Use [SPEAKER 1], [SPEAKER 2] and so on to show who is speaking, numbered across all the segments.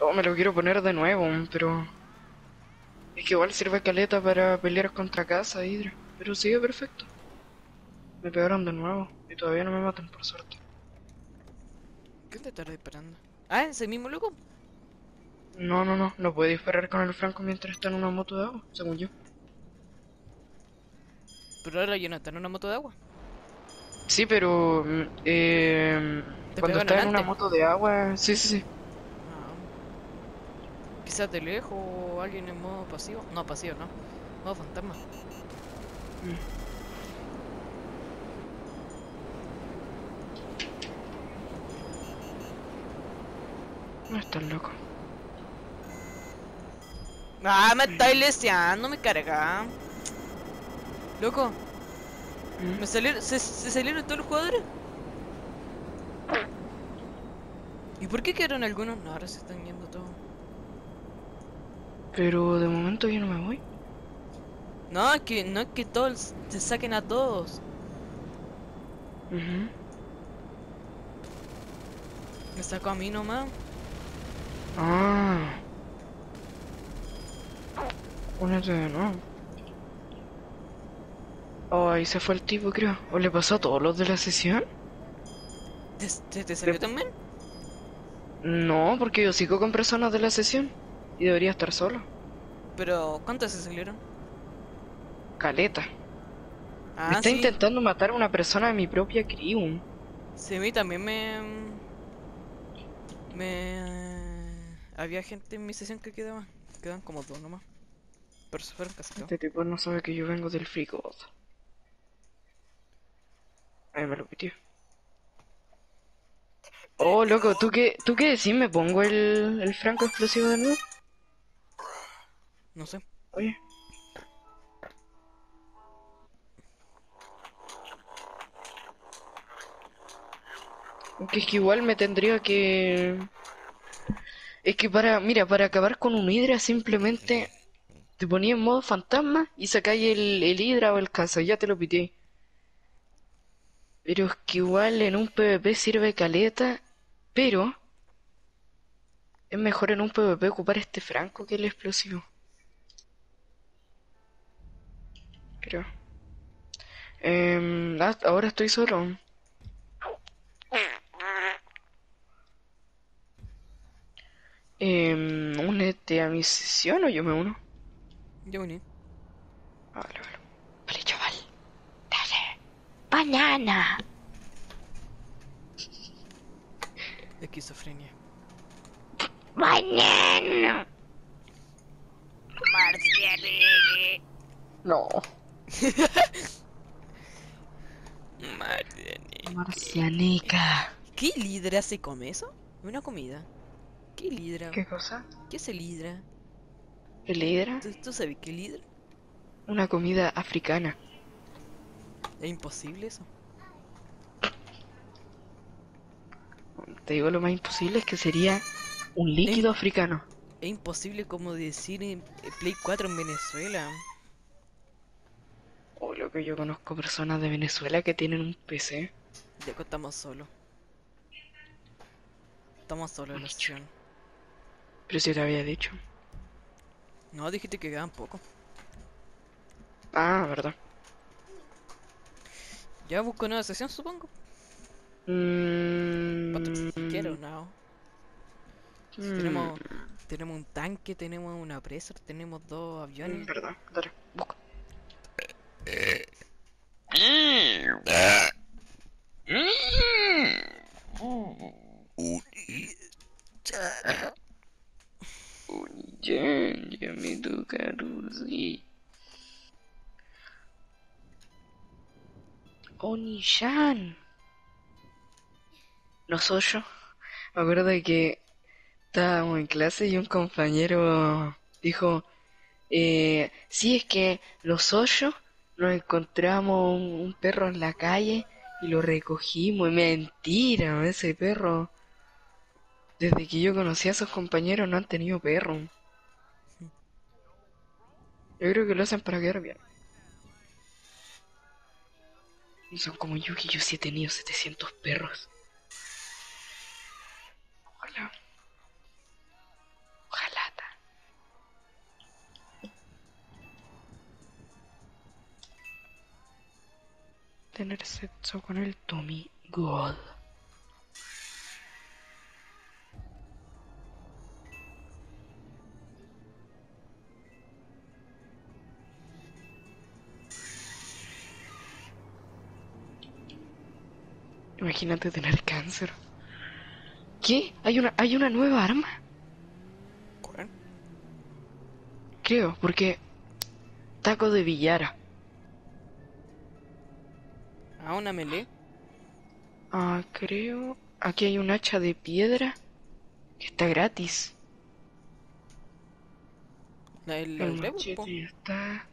[SPEAKER 1] Oh, me lo quiero poner de nuevo, pero... Es que igual sirve caleta para pelear contra casa, Hydra. Pero sigue perfecto. Me pegaron de nuevo y todavía no me matan, por suerte.
[SPEAKER 2] ¿Qué te estás disparando? Ah, ese mismo loco.
[SPEAKER 1] No, no, no. No puede disparar con el franco mientras está en una moto de agua, según yo.
[SPEAKER 2] Pero ahora yo no está en una moto de agua.
[SPEAKER 1] Sí, pero... mm, Eh, cuando está en una moto de agua... Sí, sí, sí.
[SPEAKER 2] Quizás de lejos o alguien en modo pasivo. No, pasivo, no. Modo fantasma.
[SPEAKER 1] No estás loco.
[SPEAKER 2] Ah, me está leseando, me carga. Loco,
[SPEAKER 1] Mm.
[SPEAKER 2] ¿me salieron, se, se salieron todos los jugadores? ¿Y por qué quedaron algunos? No, ahora se están yendo todos.
[SPEAKER 1] Pero de momento yo no me voy.
[SPEAKER 2] No, es que no es que todos se saquen a todos. Me sacó a mí nomás.
[SPEAKER 1] Ah. Únete de nuevo. Oh, ahí se fue el tipo, creo. ¿O le pasó a todos los de la sesión?
[SPEAKER 2] ¿Te, te, te salió también?
[SPEAKER 1] No, porque yo sigo con personas de la sesión. Y debería estar solo.
[SPEAKER 2] Pero, ¿cuántos se salieron?
[SPEAKER 1] Caleta.
[SPEAKER 2] Ah,
[SPEAKER 1] me está
[SPEAKER 2] sí.
[SPEAKER 1] intentando matar a una persona de mi propia crew.
[SPEAKER 2] Sí, a mí también me... Me... Había gente en mi sesión que quedaba. Quedan como dos nomás. Pero se fueron casi todos.
[SPEAKER 1] Este tipo no sabe que yo vengo del Free God. Ahí me lo pitió. Oh, loco, ¿tú qué, ¿tú qué decís? ¿Me pongo el, el franco explosivo de nuevo?
[SPEAKER 2] No sé.
[SPEAKER 1] Oye. Aunque es que igual me tendría que... Es que para, mira, para acabar con un hidra simplemente te ponía en modo fantasma y sacáis el, el hidra o el caza, ya te lo pité. Pero es que igual en un PvP sirve caleta, pero es mejor en un PvP ocupar este franco que el explosivo. Creo. Em, ah, ahora estoy solo. Únete a mi sesión o yo me uno.
[SPEAKER 2] Vine.
[SPEAKER 1] Ah, Vale, vale. Vale, chaval. Dale. Banana.
[SPEAKER 2] Esquizofrenia.
[SPEAKER 1] Banana. No.
[SPEAKER 2] Martiani.
[SPEAKER 1] Marcianica.
[SPEAKER 2] ¿Qué lidra se come eso? Una comida. ¿Qué lidra?
[SPEAKER 1] ¿Qué cosa?
[SPEAKER 2] ¿Qué es el lidra?
[SPEAKER 1] ¿El hidra?
[SPEAKER 2] ¿Tú, tú sabes qué lidra?
[SPEAKER 1] Una comida africana.
[SPEAKER 2] Es imposible eso.
[SPEAKER 1] Te digo lo más imposible es que sería un líquido africano.
[SPEAKER 2] Es imposible como decir en Play 4 en Venezuela.
[SPEAKER 1] O lo que yo conozco personas de Venezuela que tienen un PC.
[SPEAKER 2] Ya que estamos solos. Estamos solos en la sesión.
[SPEAKER 1] Pero si te había dicho.
[SPEAKER 2] No, dijiste que quedan poco.
[SPEAKER 1] Ah, verdad.
[SPEAKER 2] Ya busco nueva sesión, supongo.
[SPEAKER 1] Mm,
[SPEAKER 2] quiero now.
[SPEAKER 1] mm,
[SPEAKER 2] Tenemos, tenemos un tanque, tenemos una presa, tenemos dos
[SPEAKER 1] mm,
[SPEAKER 2] aviones.
[SPEAKER 1] Verdad, dale, busca. Uni-chan, tu karuzi. Oni-chan. No soy yo. Me acuerdo de que estábamos en clase y un compañero dijo, eh, sí, es que los ocho nos encontramos un, un perro en la calle y lo recogimos. Y mentira, ese perro. Desde que yo conocí a esos compañeros no han tenido perro. Yo creo que lo hacen para quedar bien. No son como yo, que yo sí he tenido 700 perros. Hola. Tener sexo con el Tommy God. Imagínate tener cáncer. ¿Qué? ¿Hay una, hay una nueva arma?
[SPEAKER 2] ¿Cuál?
[SPEAKER 1] Creo, porque... Taco de Villara.
[SPEAKER 2] Ah, una melee.
[SPEAKER 1] Ah, creo... Aquí hay un hacha de piedra que está gratis.
[SPEAKER 2] La, el,
[SPEAKER 1] El machete está...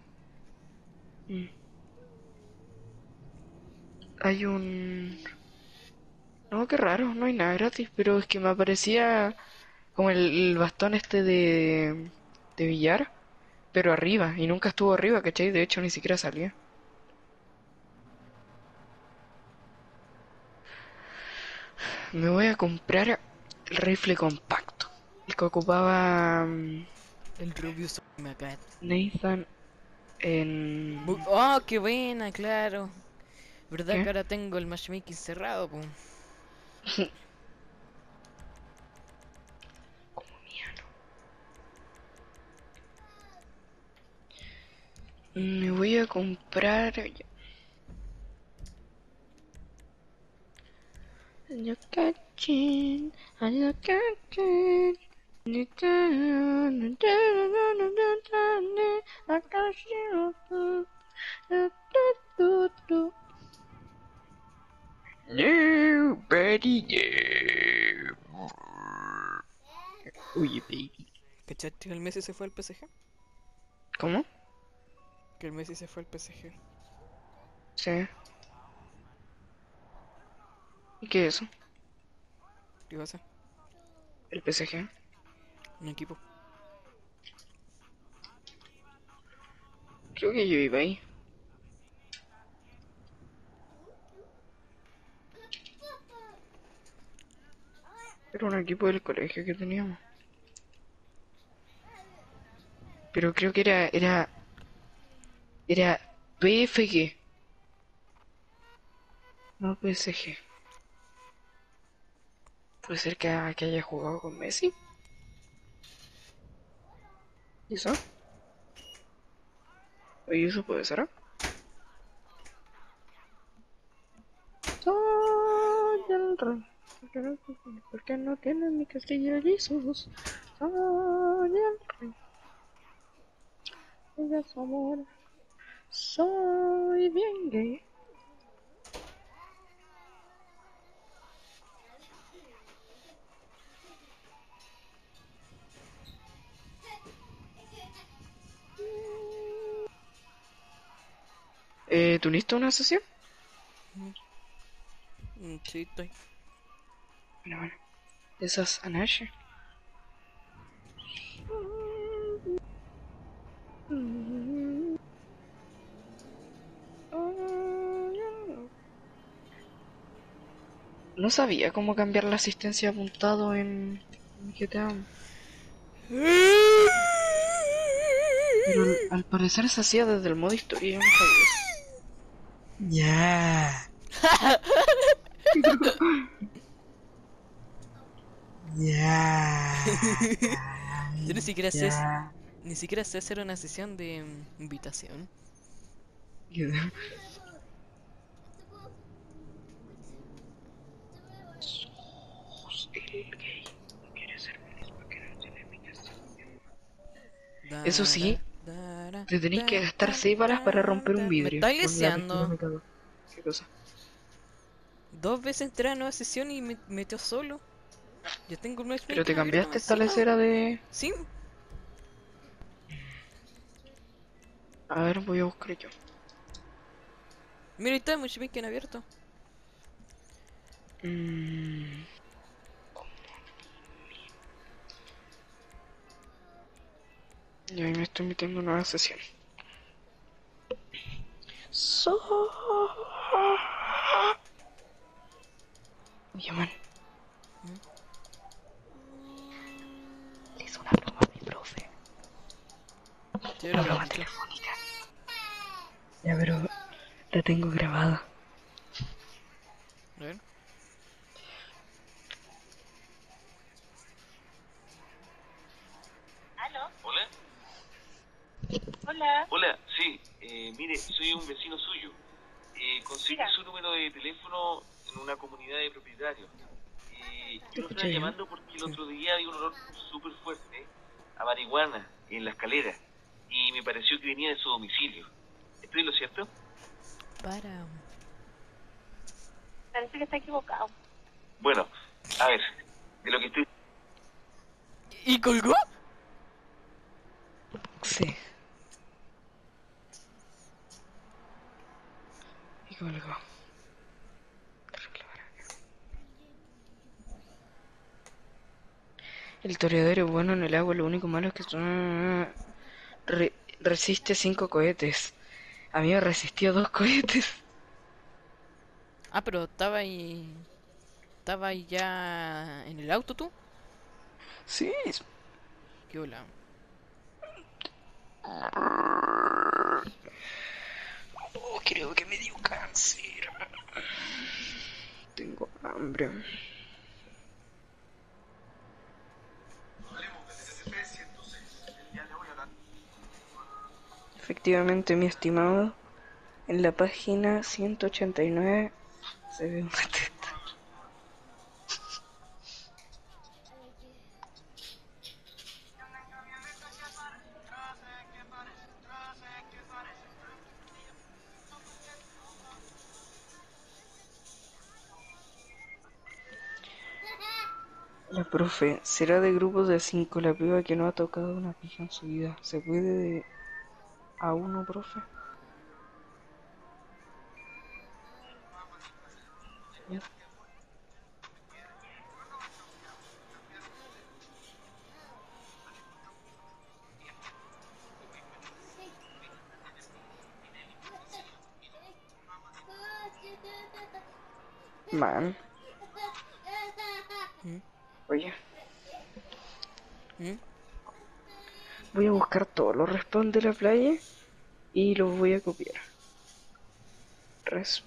[SPEAKER 1] Mm. Hay un... No, qué raro, no hay nada gratis, pero es que me aparecía como el, el bastón este de... de billar, pero arriba, y nunca estuvo arriba, ¿cachai? De hecho, ni siquiera salía. Me voy a comprar el rifle compacto, el que ocupaba mm,
[SPEAKER 2] El Rubius Magat.
[SPEAKER 1] Nathan en...
[SPEAKER 2] Oh, qué buena, claro. ¿Verdad
[SPEAKER 1] ¿Qué?
[SPEAKER 2] que ahora tengo el matchmaking cerrado, po?
[SPEAKER 1] Me voy a comprar... Yo catching, yo catching. Nobody no. Oye, baby.
[SPEAKER 2] ¿Cachaste que el Messi se fue al PSG?
[SPEAKER 1] ¿Cómo?
[SPEAKER 2] Que el Messi se fue al PSG.
[SPEAKER 1] Sí. ¿Y qué es eso?
[SPEAKER 2] ¿Qué pasa?
[SPEAKER 1] ¿El PSG?
[SPEAKER 2] Un equipo.
[SPEAKER 1] Creo que yo iba ahí. Era un equipo del colegio que teníamos. Pero creo que era, era, era PFG. No PSG. Puede ser que, ha- que haya jugado con Messi. ¿Y eso? Oye, eso puede ser. Soy el rey. ¿Por qué no tiene mi castillo lisos? Soy el rey. Ella amor. Soy bien gay. Eh, ¿tú listo una sesión?
[SPEAKER 2] Mm, Sí, estoy.
[SPEAKER 1] Bueno, bueno. Esas Anache. No sabía cómo cambiar la asistencia apuntado en GTA. Pero al, parecer se hacía desde el modo historia, no sabía
[SPEAKER 3] Ya. Ya.
[SPEAKER 2] Yo ni siquiera sé, ni siquiera sé hacer una sesión de mm, invitación.
[SPEAKER 1] Eso sí, Te tenéis que gastar
[SPEAKER 2] da,
[SPEAKER 1] 6 balas para romper un vidrio.
[SPEAKER 2] Me
[SPEAKER 1] la
[SPEAKER 2] leseando. Dos veces entré a nueva sesión y me metió solo. Ya tengo un
[SPEAKER 1] Pero te cambiaste esta lecera de...
[SPEAKER 2] Sí,
[SPEAKER 1] A ver, voy a buscar yo.
[SPEAKER 2] mira, ahí está el matchmaking abierto.
[SPEAKER 1] Mm. Y ahí me estoy metiendo en una sesión. So... Oye, man. Le una broma a mi profe. Una broma telefónica. Ya, pero la tengo grabada.
[SPEAKER 4] Mire, soy un vecino suyo. Eh, conseguí su número de teléfono en una comunidad de propietarios. Eh, yo lo estaba llamando porque el otro día había un olor súper fuerte a marihuana en la escalera y me pareció que venía de su domicilio. ¿Estoy en lo cierto?
[SPEAKER 2] Para.
[SPEAKER 5] Parece que está equivocado.
[SPEAKER 4] Bueno, a ver, de lo que estoy...
[SPEAKER 2] ¿Y colgó?
[SPEAKER 1] Sí. Colgó. El toreadero es bueno en el agua, lo único malo es que re- resiste cinco cohetes. A mí me resistió dos cohetes.
[SPEAKER 2] Ah, pero estaba ahí. ¿Estaba ahí ya en el auto tú?
[SPEAKER 1] Sí.
[SPEAKER 2] ¿Qué hola?
[SPEAKER 1] Creo que me dio cáncer. Tengo hambre. Efectivamente, mi estimado, en la página 189 se ve una Profe, será de grupos de cinco la piba que no ha tocado una pija en su vida. ¿Se puede de a uno, profe? Buscar todos los respawn de la playa y los voy a copiar. Res.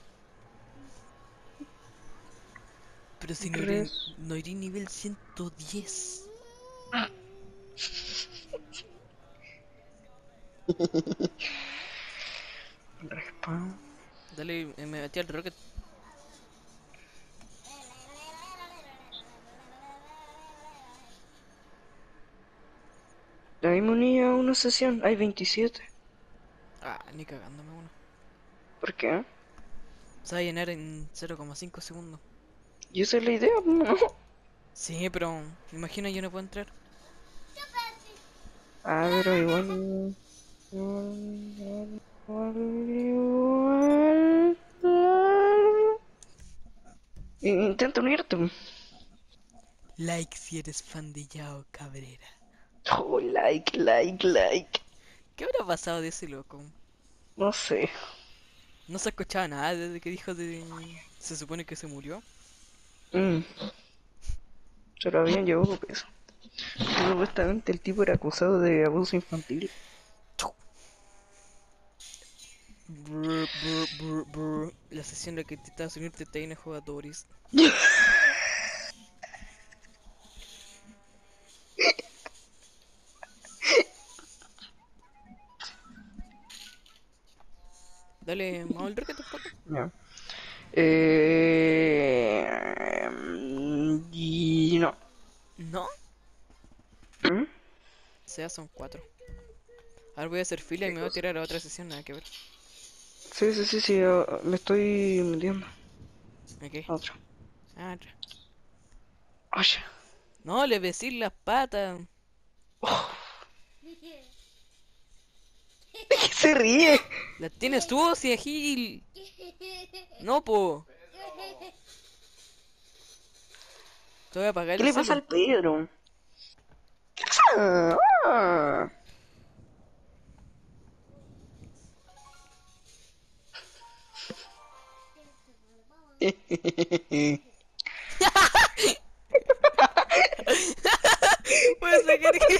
[SPEAKER 2] Pero si no iré, no iré nivel 110.
[SPEAKER 1] Respawn.
[SPEAKER 2] Dale, eh, me metí al rocket.
[SPEAKER 1] A una sesión, hay 27.
[SPEAKER 2] Ah, ni cagándome uno.
[SPEAKER 1] ¿Por qué?
[SPEAKER 2] Se va a llenar en 0,5 segundos.
[SPEAKER 1] Y esa es la idea, ¿no?
[SPEAKER 2] Sí, pero imagina yo no puedo entrar.
[SPEAKER 1] Ah, pero igual. igual, igual, igual. Intenta unirte.
[SPEAKER 2] Like si eres fan de Yao Cabrera.
[SPEAKER 1] Oh, like, like, like.
[SPEAKER 2] ¿Qué habrá pasado de ese loco?
[SPEAKER 1] No sé.
[SPEAKER 2] No se escuchaba nada desde que dijo de... Se supone que se murió.
[SPEAKER 1] Mm. Se lo habían llevado peso. Supuestamente el tipo era acusado de abuso infantil.
[SPEAKER 2] Brr, brr, brr, brr. La sesión en la que intentas unirte tiene jugadores. Dale, vamos al poco.
[SPEAKER 1] Ya. Eh... Y no.
[SPEAKER 2] No,
[SPEAKER 1] ¿Mm?
[SPEAKER 2] sea, son cuatro. Ahora voy a hacer fila y me voy a tirar a otra sesión, nada que ver.
[SPEAKER 1] Sí, sí, sí, sí, ah, me estoy metiendo.
[SPEAKER 2] Ok.
[SPEAKER 1] Otro.
[SPEAKER 2] Ah, otra.
[SPEAKER 1] Oye.
[SPEAKER 2] No, le besé las patas.
[SPEAKER 1] ¿De qué se ríe?
[SPEAKER 2] ¿Las tienes tú, si Gil? No, po. Te voy a apagar
[SPEAKER 1] ¿Qué le pasa al Pedro? Ah.
[SPEAKER 2] Puedes sacar que-